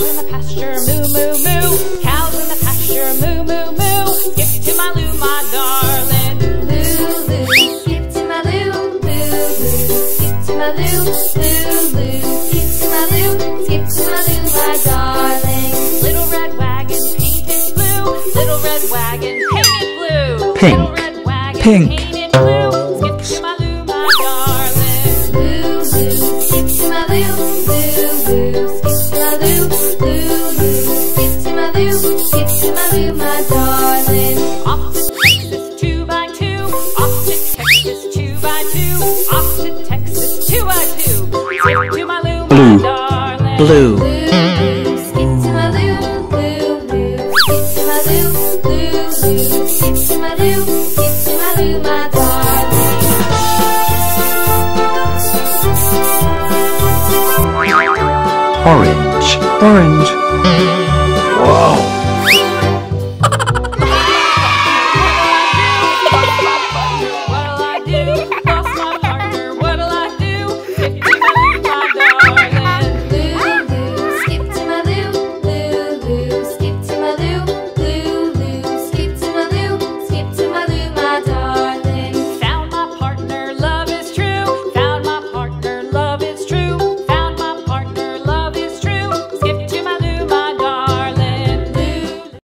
Cows in the pasture, moo, moo, moo. Cows in the pasture, moo, moo, moo. Skip to my Lou, my darling. Lou, Lou, skip to my Lou, Lou, Lou, skip to my Lou, Lou, Lou, skip to my Lou, skip to my Lou, my darling. Little red wagon painted blue. Little red wagon painted blue. Pink. Little red wagon Pink. painted blue. Off to Texas two by two. Skip to my Lou, Blue. my darling. Blue. Lou, Lou, skip to my skip to my Lou, Lou, Lou, skip to my Lou, skip to my Lou, my darling. Orange. Orange. Whoa.